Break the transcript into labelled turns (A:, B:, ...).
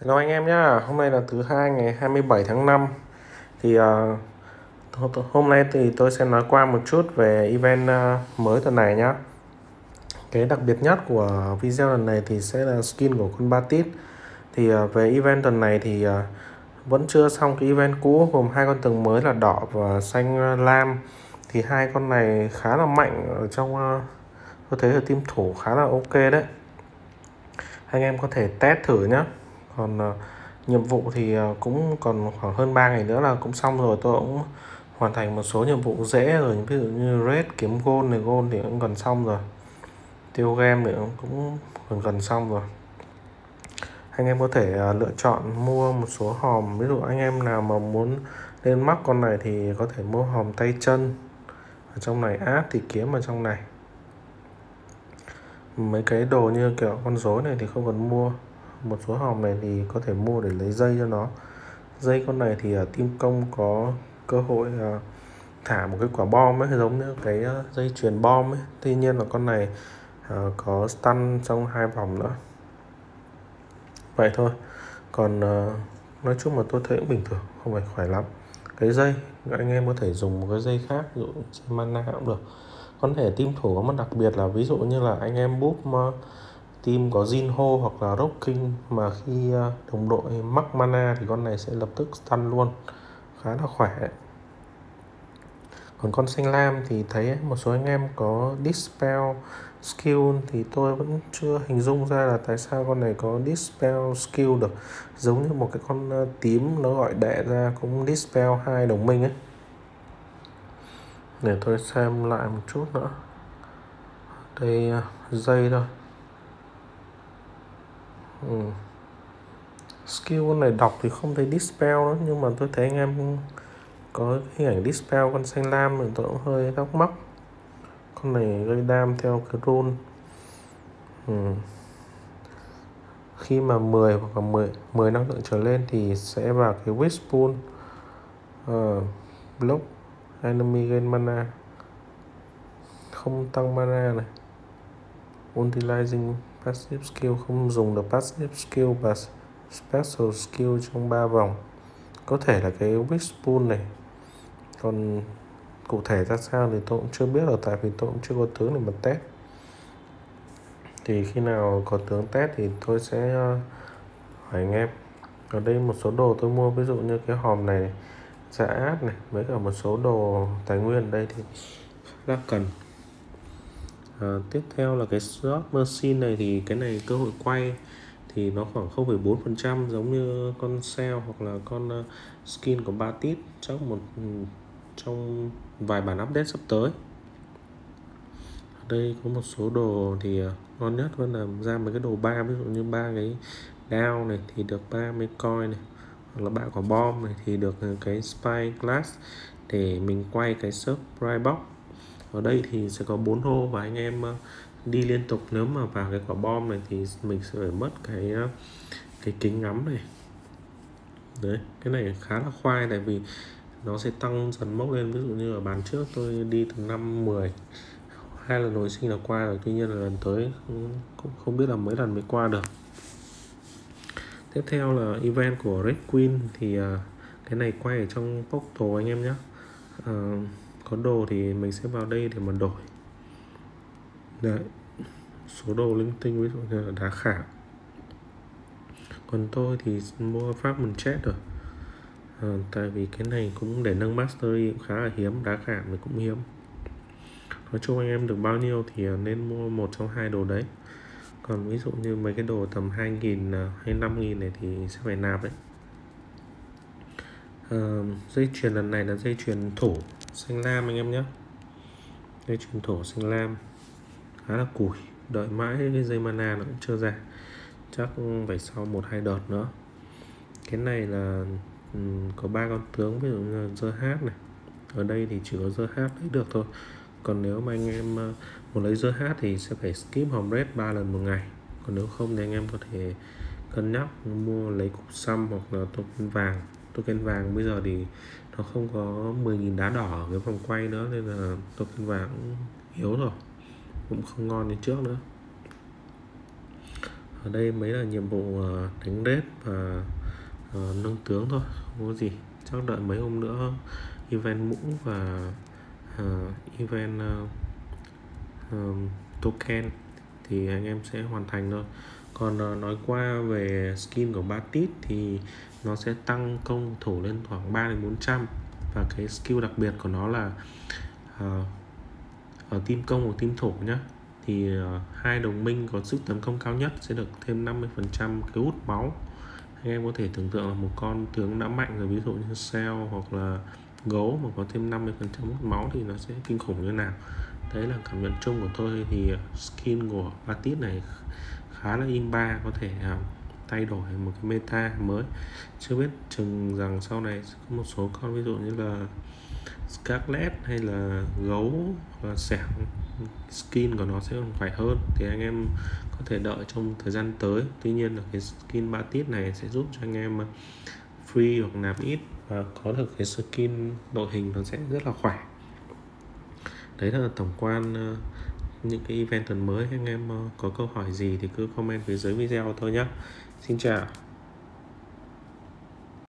A: Hello anh em nhá, hôm nay là thứ hai ngày 27 tháng 5 thì uh, hôm nay thì tôi sẽ nói qua một chút về event uh, mới tuần này nhá. Cái đặc biệt nhất của video lần này thì sẽ là skin của con Batit. Thì uh, về event tuần này thì uh, vẫn chưa xong cái event cũ gồm hai con tường mới là đỏ và xanh lam. Thì hai con này khá là mạnh ở trong uh, tôi thấy là team thủ khá là ok đấy. Anh em có thể test thử nhé còn ờ, nhiệm vụ thì ờ, cũng còn khoảng hơn 3 ngày nữa là cũng xong rồi. Tôi cũng hoàn thành một số nhiệm vụ dễ rồi, ví dụ như red kiếm gold này, gold thì cũng gần xong rồi. Tiêu game thì cũng gần gần xong rồi. Anh em có thể ờ, lựa chọn mua một số hòm. Ví dụ anh em nào mà muốn lên mắc con này thì có thể mua hòm tay chân. Ở trong này áp thì kiếm ở trong này. Mấy cái đồ như kiểu con rối này thì không cần mua một số hòm này thì có thể mua để lấy dây cho nó. Dây con này thì ở team công có cơ hội uh, thả một cái quả bom ấy giống như cái uh, dây chuyền bom ấy. Tuy nhiên là con này uh, có stun trong hai vòng nữa. Vậy thôi. Còn uh, nói chung mà tôi thấy cũng bình thường không phải khỏe lắm. Cái dây anh em có thể dùng một cái dây khác ví dụ dây mana cũng được. Có thể team thủ có một đặc biệt là ví dụ như là anh em búp uh, team có Jinho hoặc là Rocking mà khi à, đồng đội mắc mana thì con này sẽ lập tức stun luôn. Khá là khỏe. Còn con xanh lam thì thấy một số anh em có dispel skill thì tôi vẫn chưa hình dung ra là tại sao con này có dispel skill được. Giống như một cái con à, tím nó gọi đệ ra cũng dispel hai đồng minh ấy. Để tôi xem lại một chút nữa. Đây à, dây thôi ừ. skill con này đọc thì không thấy dispel nữa nhưng mà tôi thấy anh em có hình ảnh dispel con xanh lam thì tôi cũng hơi thắc mắc. Con này gây đam theo cái rule. Ừ. khi mà 10 hoặc là 10, 10 năng lượng trở lên thì sẽ vào cái wishpool uh, ờ, block enemy gain mana. Không tăng mana này. Utilizing passive skill không dùng được passive skill và special skill trong ba vòng. Có thể là cái wish pool này. Còn cụ thể ra sao thì tôi cũng chưa biết rồi tại vì tôi cũng chưa có tướng để mà test. Thì khi nào có tướng test thì tôi sẽ ờ, hỏi anh em. Ở đây một số đồ tôi mua, ví dụ như cái hòm này giả áp này, với cả một số đồ tài nguyên ở đây thì rất cần à, tiếp theo là cái slot machine này thì cái này cơ hội quay thì nó khoảng 0,4% giống như con cell hoặc là con ờ, skin của Batit trong một ừ, trong vài bản update sắp tới. Ở đây có một số đồ thì ờ, ngon nhất vẫn là ra mấy cái đồ ba ví dụ như ba cái đao này thì được 30 coin này hoặc là ba quả bom này thì được cái spy glass để mình quay cái subscribe box ở đây thì sẽ có bốn hô và anh em ờ, đi liên tục. Nếu mà vào cái quả bom này thì mình sẽ phải mất cái ờ, cái kính ngắm này. Đấy cái này khá là khoai tại vì nó sẽ tăng dần mốc lên. Ví dụ như ở bàn trước tôi đi từ năm 10 hai lần hồi sinh là qua rồi. Tuy nhiên là lần tới cũng không biết là mấy lần mới qua được. Tiếp theo là event của Red Queen thì ờ, cái này quay ở trong Portal anh em nhé. Uh, có đồ thì mình sẽ vào đây để mà đổi. Đấy số đồ linh tinh ví dụ như là đá khảo còn tôi thì mua pháp mình chết rồi. À, tại vì cái này cũng để nâng mastery cũng khá là hiếm đá khảm thì cũng hiếm. Nói chung anh em được bao nhiêu thì ờ, nên mua một trong hai đồ đấy. Còn ví dụ như mấy cái đồ tầm 2.000 ờ, hay 5.000 này thì sẽ phải nạp đấy. À, dây chuyền lần này là dây chuyền thủ xanh lam anh em nhé. Dây chuyền thổ xanh lam khá là củi đợi mãi cái dây mana nó cũng chưa ra. Chắc phải sau một hai đợt nữa. Cái này là um, có ba con tướng ví dụ như dơ hát này. Ở đây thì chỉ có dơ hát lấy được thôi. Còn nếu mà anh em uh, muốn lấy dơ hát thì sẽ phải skip hòm red ba lần một ngày. Còn nếu không thì anh em có thể cân nhắc mua lấy cục xăm hoặc là token vàng. Token vàng bây giờ thì nó không có 10.000 đá đỏ ở cái vòng quay nữa nên là token vàng cũng yếu rồi. Cũng không ngon như trước nữa. Ở đây mấy là nhiệm vụ ờ, đánh rết và ờ, nâng tướng thôi không có gì. Chắc đợi mấy hôm nữa event mũ và uh, event uh, uh, token thì anh em sẽ hoàn thành thôi còn ờ, nói qua về skin của Batit thì nó sẽ tăng công thủ lên khoảng 3 đến 400 và cái skill đặc biệt của nó là uh, ở team công và team thủ nhá thì uh, hai đồng minh có sức tấn công cao nhất sẽ được thêm 50% cái hút máu. Anh em có thể tưởng tượng là một con tướng đã mạnh rồi ví dụ như Cell hoặc là gấu mà có thêm 50% hút máu thì nó sẽ kinh khủng như nào. Đấy là cảm nhận chung của tôi. Thì skin của Batit này khá là imba có thể uh, thay đổi một cái meta mới. Chưa biết chừng rằng sau này có một số con ví dụ như là Scarlet hay là gấu và sẻng skin của nó sẽ còn khỏe hơn. Thì anh em có thể đợi trong thời gian tới. Tuy nhiên là cái skin ba tiết này sẽ giúp cho anh em à, free hoặc nạp ít và có được cái skin đội hình nó sẽ rất là khỏe. Đấy là tổng quan à, những cái event tuần mới anh em ờ, có câu hỏi gì thì cứ comment phía dưới video thôi nhé xin chào.